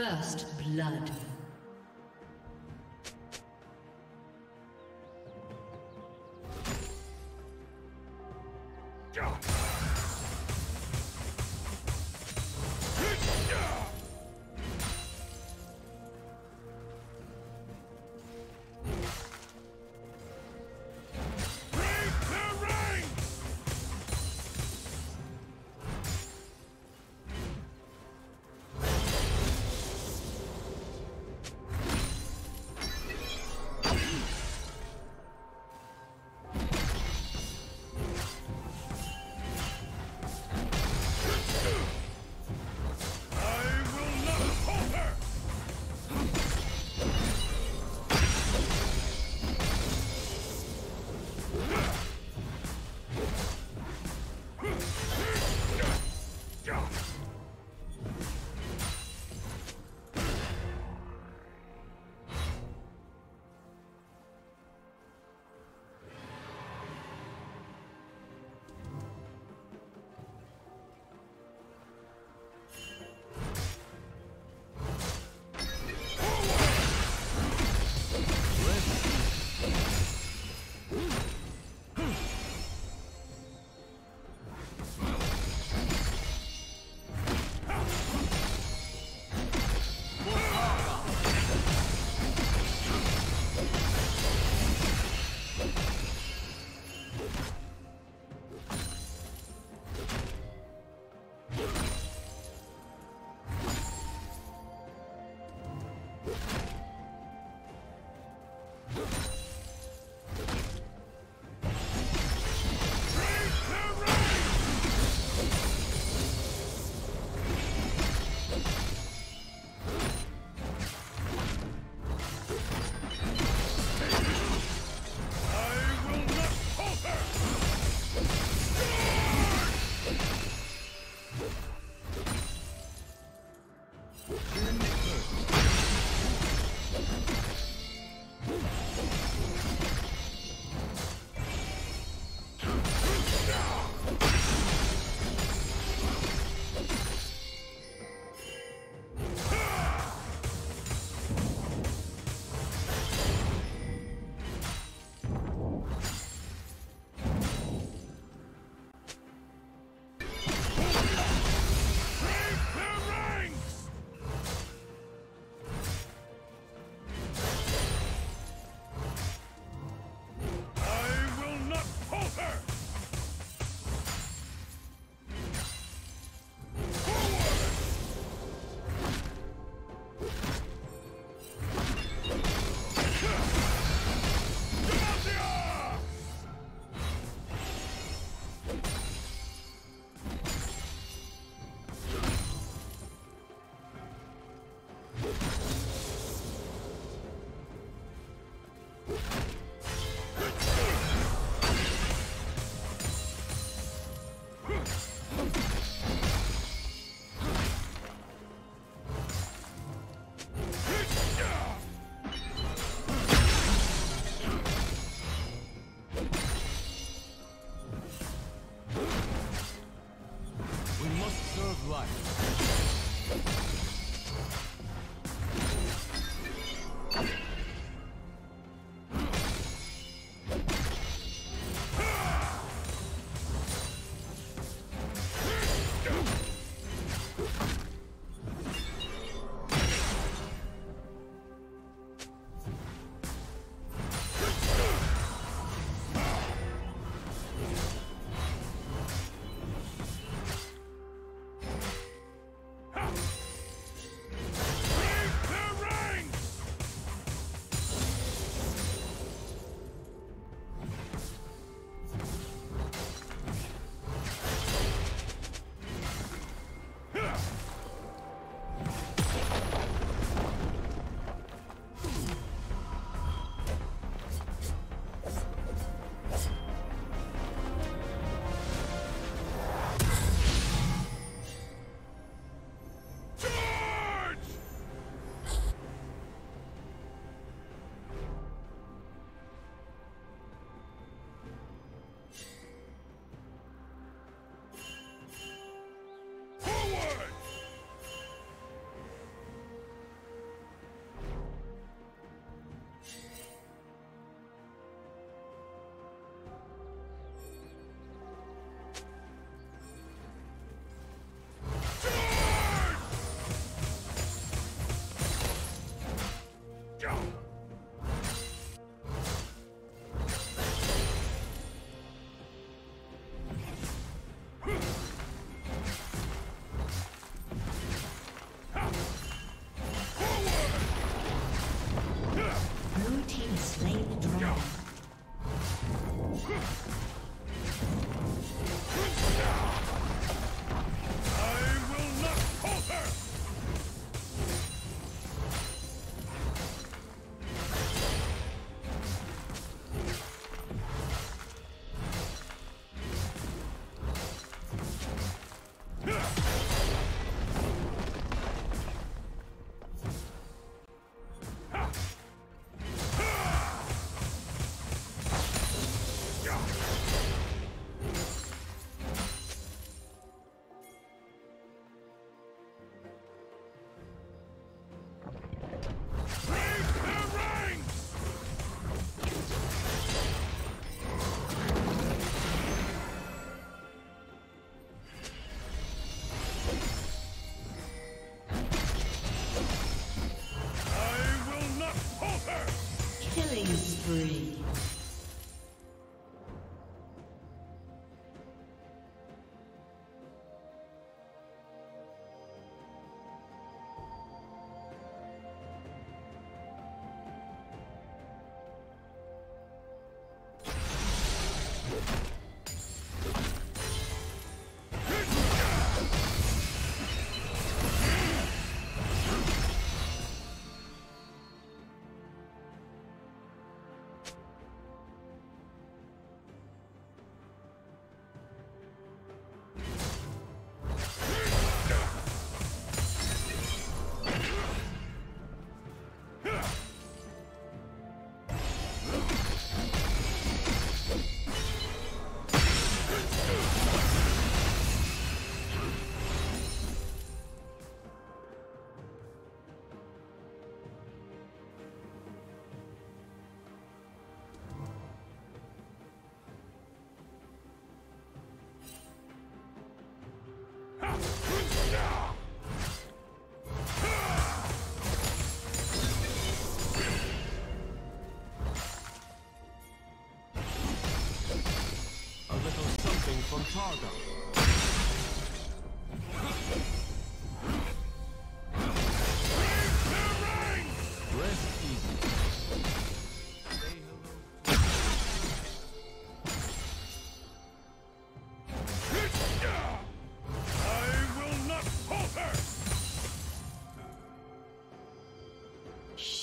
First blood.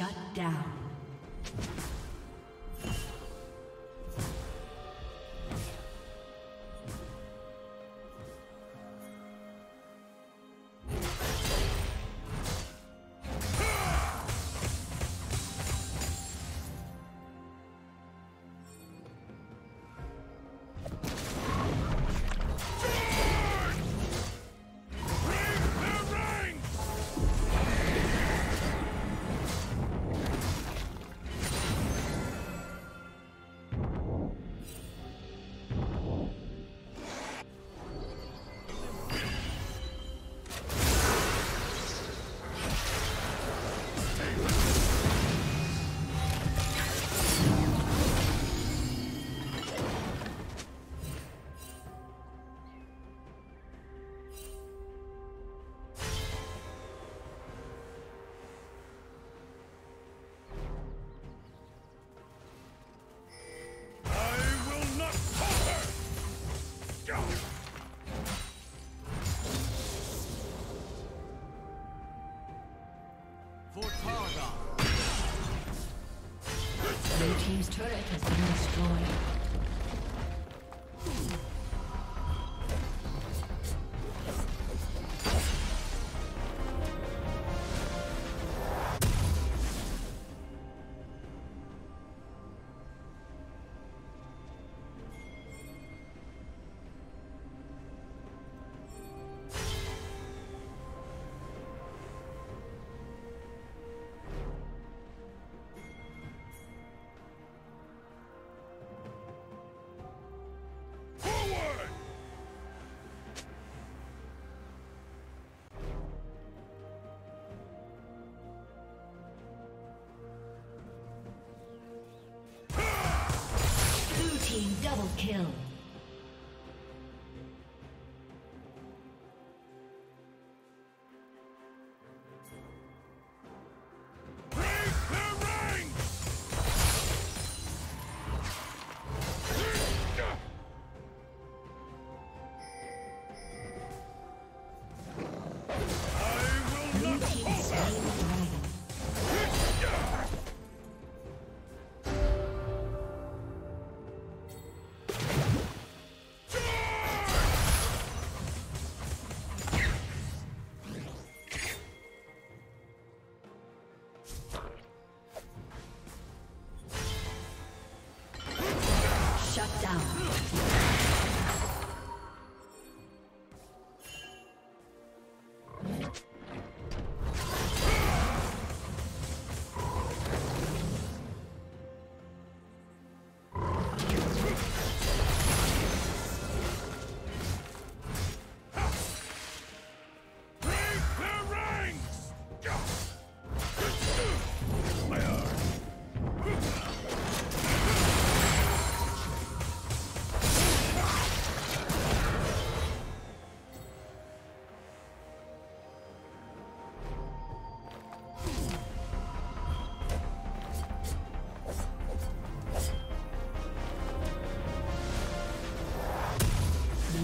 Shut down. Kill.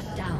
Shut down.